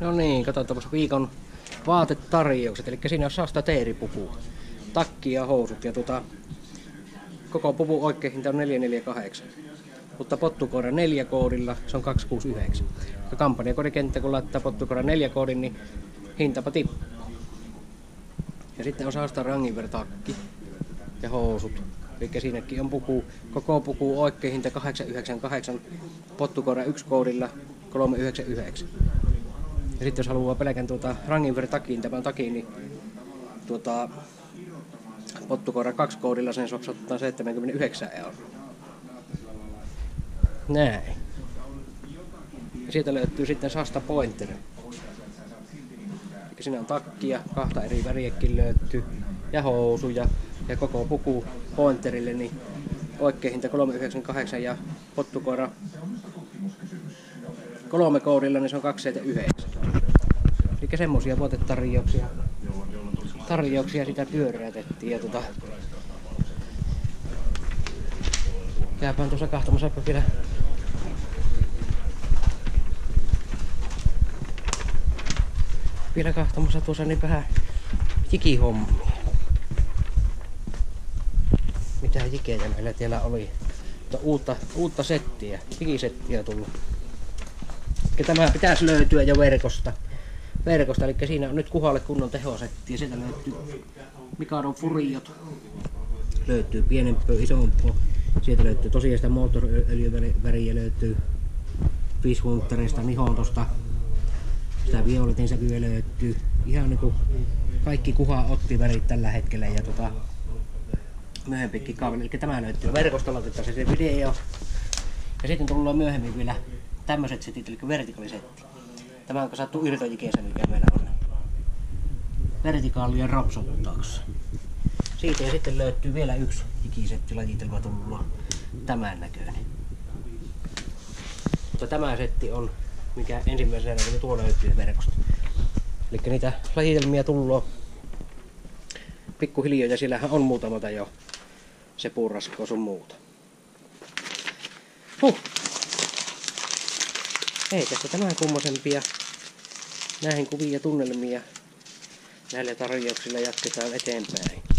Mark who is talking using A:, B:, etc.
A: No niin, katsotaan viikon vaatetarjoukset. Eli siinä on saasta teeripukua. Takki ja housut. Ja tota, koko pupu oikein hinta on 448. Mutta pottukoira 4 koodilla se on 269. Ja kampanjakodikenttä kun laittaa pottukoira 4 koodin, niin hintapa tippuu. Ja sitten on saasta rangiver takki ja housut. Eli siinäkin on puku, koko puku oikein hinta 898, pottukoira 1 koodilla 399. Ja sitten jos haluaa pelkän tuota Ranginver takin, tämän takin, niin tuota, pottukoira 2 koodilla sen sopsattaa 79 euroa. Näin. Ja sieltä löytyy sitten Sasta Pointer. Eli siinä on takkia, kahta eri väriäkin löytyy, ja housuja, ja koko puku Pointerille, niin oikein hinta 398 ja pottukoira kolme koodilla, niin se on 279. Eli semmosia vuotetarjouksia tarjouksia sitä pyöräytettiin ja tota Käypään tuossa kahtomassa vielä vielä kahtomassa tuossa niin vähän jikihommia. Mitä jikejä meillä siellä oli. Mutta uutta, uutta settiä, jikisettiä tullut. Ja tämä pitäisi löytyä jo verkosta. Verkosta, eli siinä on nyt kuhalle kunnon tehosetti ja sieltä löytyy Mikadon furiot. Löytyy pienempää, isompaa. Sieltä löytyy tosiaan sitä moottoriöljyväriä löytyy Fishhunterista, Nihontosta. Sitä violetin säkyä löytyy. Ihan niinku kaikki kuha otti värit tällä hetkellä ja tota, myöhempikin kaaveli. Eli tämä löytyy verkosta, laitetaan se, video. Ja sitten tullaan myöhemmin vielä tämmöiset setit, eli vertikalisetti. Tämä on kasattu irtojikeensä, mikä meillä on. Vertikaalien rapsottaaksi. Siitä ja sitten löytyy vielä yksi ikisetti lajitelma tullut tämän näköinen. Mutta tämä setti on, mikä ensimmäisenä kun tuo löytyy verkosta. Eli niitä lajitelmia tullut pikkuhiljaa ja siellähän on muutamata jo se puurasko sun muuta. Huh. Ei tässä tämän kummosempia näihin kuvia tunnelmia näillä tarjouksilla jatketaan eteenpäin.